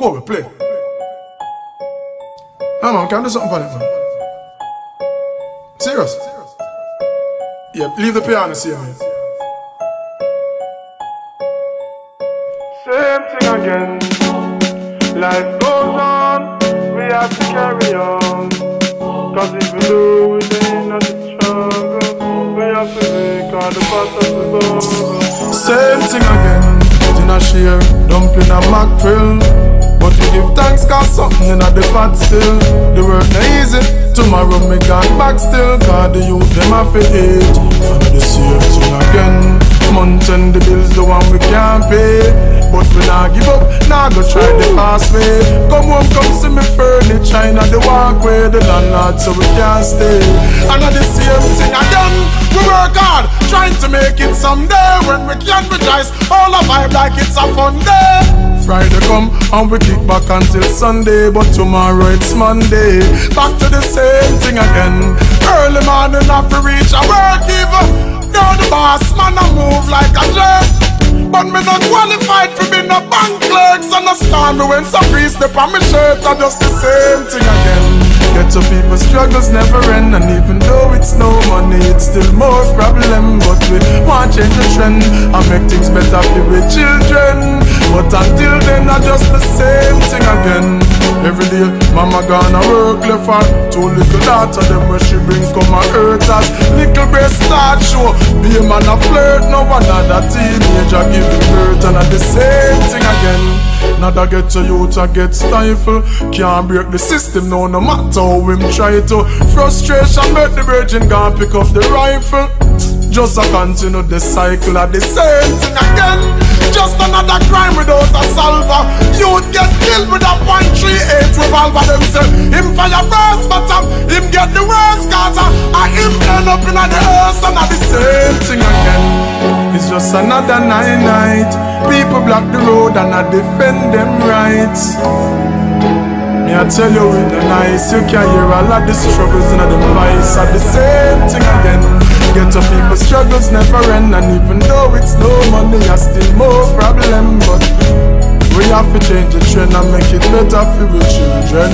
Go, we play. Nah, man, can I do something for them, man? Serious? Yeah, leave the piano, see man. Same thing again. Life goes on, we have to carry on. Cause even though we ain't not struggle, we have to make all the parts of the bubble. Same thing again. Dinner share, dumpling and mackerel. But we give thanks cause something in the pot still. The work not easy. Tomorrow me gone back still. Cause the youth them have to age the same thing again. Month and the bills the one we can't pay. But we not give up, nah go try the fast way. Come home, come see me furniture Inna the walkway, the landlord so we can't stay. And the same thing again. We work hard, trying to make it someday. When we can rejoice, all a vibe like it's a fun day Friday come and we kick back until Sunday But tomorrow it's Monday. Back to the same thing again. Early morning have to reach a work even. Now the boss man I move like a jet But me not qualified for being a bank clerk. So understand me when some grease step on my shirt. I just the same thing again. Get Ghetto people struggles never end. And even though it's no money It's still more problem. But we want change the trend And make things better for we children But until then I just the same thing again. Every day mama gonna work left her Two little daughter them where she bring come and hurt us. Little breast start show Be a man a flirt No another teenager give birth. And I the same thing again. Another get to youth I get stifle. Can't break the system no no matter how him try to. Frustration make the virgin gone pick up the rifle. Just a continue the cycle of the same thing again Just another crime without a solver Youth get killed with a .38 revolver. Them say him fire first but um, him get the worst cause uh, And him end up in the earth and the same thing again. It's just another night night. People block the road and I defend them rights. Me I tell you it no nice You can hear all of the struggles and the vice Are the same thing again Get to people struggles never end And even though it's no money I still more problem But we have to change the trend and make it better for the children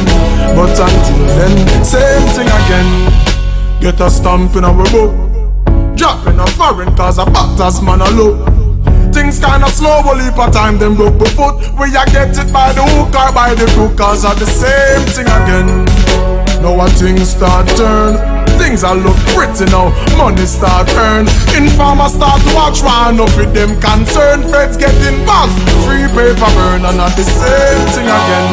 But until then, same thing again Get a stamp in our book Drop in a foreign cause a batters man a look Things kinda slow, but leap of time, them broke the foot. We a get it by the hook or by the crook, cause of the same thing again. Now a things start turn. Things are look pretty now, money start earn. Informers start watch one up with them concern. Feds getting back, free paper burn, and not the same thing again.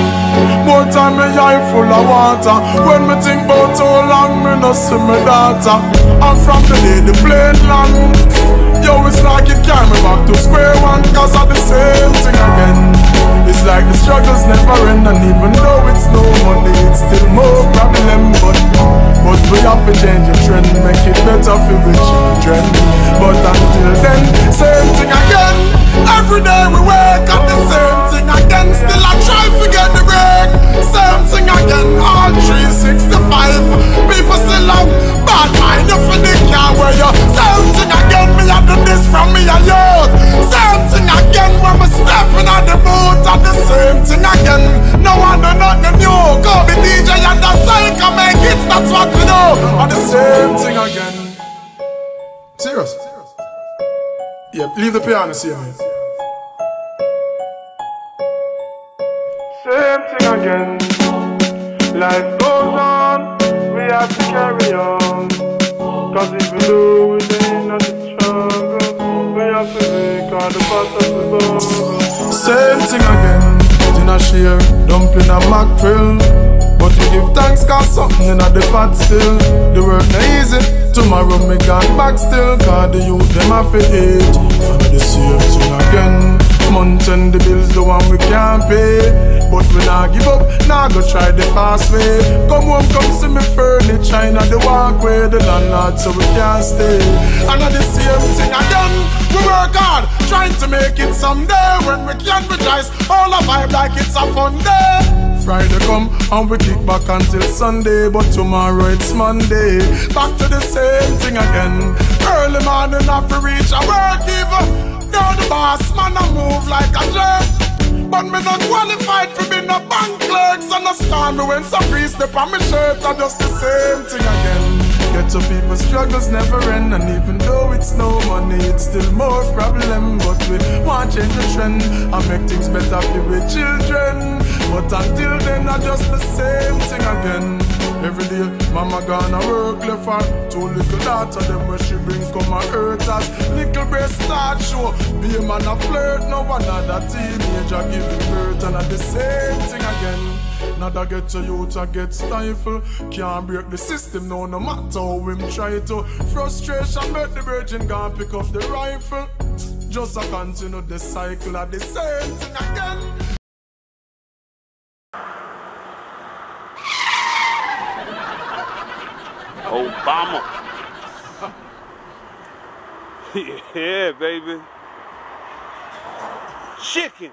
More time me eye full of water. When me think about how long me no see my daughter. And from the the plane land. Yo, it's like it carry me back to square one Cause of the same thing again It's like the struggles never end And even though leave see me. Same thing again. Life goes on, we have to carry on. Cause even though we ain't not struggle, we have to make all the parts of the bubble. Same thing again. Dinner share, dumpling and mackerel. But we give thanks cause something in the pot still. The work not easy. Tomorrow me gone back still. Cause the youth them have to age. And the same thing again. Month and the bills the one we can't pay. But we not give up, now go try the fast way. Come home, come see me furniture in the walkway. The landlord so we can't stay. And the same thing again. We work hard, trying to make it someday. When we can rejoice, all a vibe like it's a fun day. Friday come and we kick back until Sunday But tomorrow it's Monday Back to the same thing again Early morning have to reach a work even Now the boss man I move like a jerk But me not qualified for being a bank clerks. Understand me when some priest step on my shirt, I just the same thing again. Struggles never end, and even though it's no money, it's still more problem. But we want change the trend and make things better for we children. But until then, I just the same thing again. Every day, mama gonna work left her Two little daughter, them where she bring come and hurt us. Little breast start show. Be a man a flirt, no another teenager him birth. And the same thing again. Another get to youth, I get stifled Can't break the system, no, no matter how him try to. Frustration make the virgin gone pick up the rifle. Just a continue the cycle of the same thing again Obama. yeah, baby. Chicken.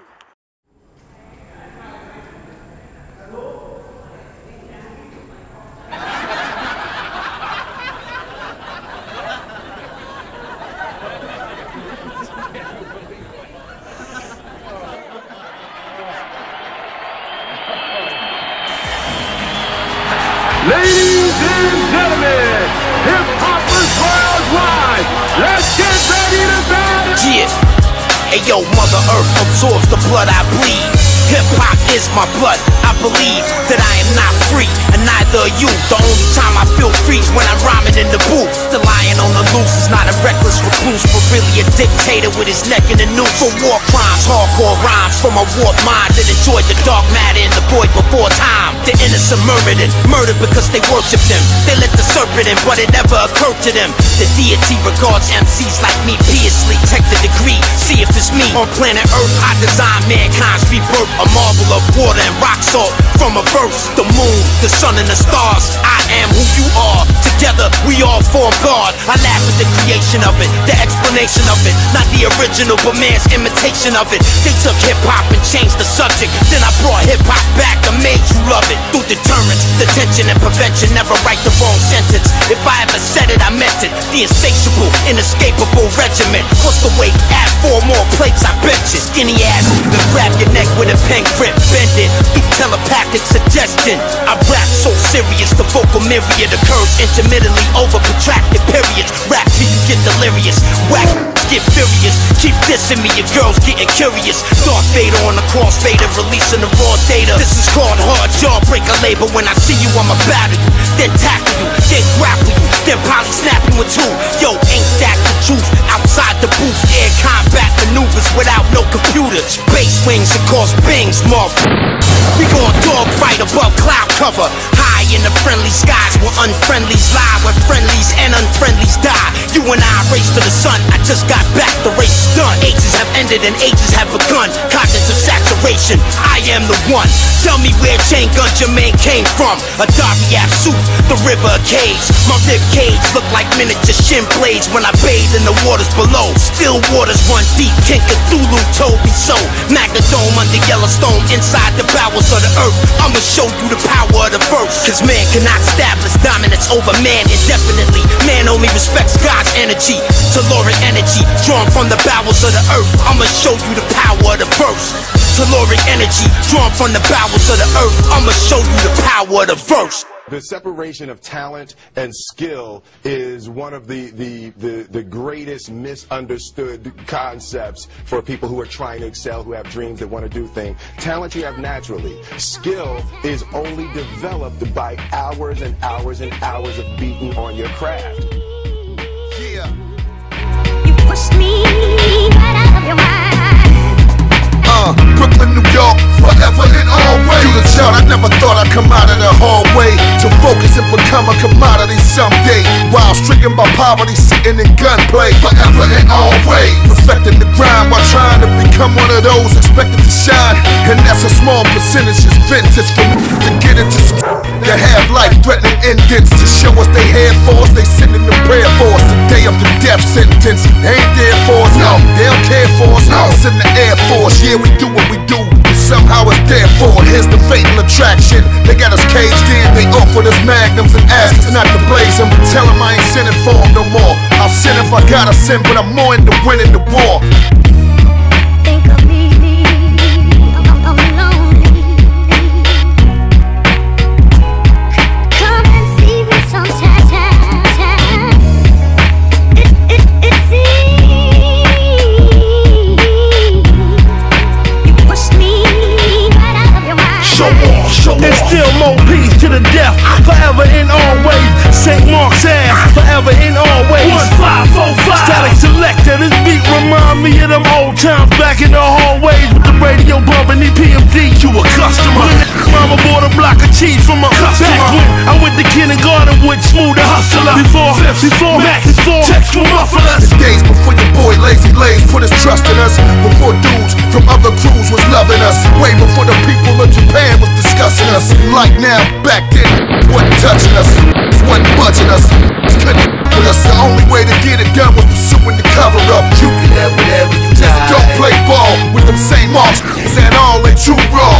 Yo, Mother Earth absorbs the blood I bleed. Hip hop is my blood. I believe that I am not free, and neither are you. The only time I feel free is when I'm rhyming in the booth. The lion on the loose is not a reckless recluse, but really a dictator with his neck in the noose. For war crimes, hardcore rhymes from a warped mind that enjoyed the dark matter in the void before time. The innocent murdered and murdered because they worshiped him. They let the serpent in, but it never occurred to them. The deity regards MCs like me piously. Take the degree, if it's me. On planet Earth, I design mankind's rebirth. A marvel of water and rock salt from a verse. The moon, the sun, and the stars. I am who you are. Together, we all form God. I laugh at the creation of it, the explanation of it. Not the original, but man's imitation of it. They took hip hop and changed the subject. Then I brought hip hop back and made detention, and prevention. Never write the wrong sentence. If I ever said it, I meant it. The insatiable, inescapable regiment. What's the weight? Add four more plates, I bet you. Skinny ass, then grab your neck with a pen grip. Bend it through telepathic suggestion. I rap so serious, the vocal myriad occurs intermittently over protracted periods. Rap till you get delirious. Whack, get furious. Keep dissing me, your girl's getting curious. Darth Vader on the crossfader, releasing the raw data. This is called hard jawbreaker labor. When I see you, I'ma battle you, then tackle you, then grapple you, then probably snap you in two. Yo, ain't that the truth? Outside the booth, air combat maneuvers without no computer. Space wings cause bings, motherfucker. We gon' dogfight above cloud cover. High in the friendly skies where unfriendlies lie, where friendlies and unfriendlies die. You and I race to the sun. I just got back, the race is done. Ages have ended and ages have begun. Cognitive saturation, I am the one. Tell me where Chain Gun Jermaine came from. A Darby suit, the river caves. My rib cage look like miniature shin blades when I bathe in the waters below. Still waters run deep. King Cthulhu told me so. Magnadome under Yellowstone, inside the bowels of the earth. I'ma show you the power of the verse. Cause man cannot establish dominance over man indefinitely. Man only respects God's energy. Telluric energy drawn from the bowels of the earth. I'ma show you the power of the verse. Telluric energy drawn from the bowels of the earth. I'ma show you the power of the verse. The separation of talent and skill is one of the, the, the, the, greatest misunderstood concepts for people who are trying to excel, who have dreams that want to do things. Talent you have naturally. Skill is only developed by hours and hours and hours of beating on your craft. Yeah. You me right out of your mind. Uh, Brooklyn, New York, forever and always. You the child, I never thought I'd come out of the hallway to focus and become a commodity someday. While stricken by poverty, sitting in gunplay, forever and always. Perfecting the grind while trying to become one of those expected to shine. And that's a small percentage, it's vintage for me to get into some that have life threatening to show us they had for us. They sending the prayer for us the day of the death sentence. They ain't there for us, no. They don't care for us, no. It's in the Air Force, yeah, we do what we do. Somehow it's there for it. Here's the fatal attraction. They got us caged in. They offered us magnums and asked us not to blaze them. Tell them I ain't sinning for them no more. I'll sin if I gotta sin, but I'm more into winning the war. Back in the hallways with the radio bumping EPMD. You a customer. Mama bought a block of cheese from a customer. Back when I went to kindergarten with Smooth the Hustler. Before, before Max, before text from mufflers. The days before your boy Lazy Lays put his trust in us. Before dudes from other crews was loving us. Way before the people of Japan was discussing us. Like now, back then, wasn't touching us. Wasn't budging us. Couldn't with us. The only way to get it done was pursuing the cover up. You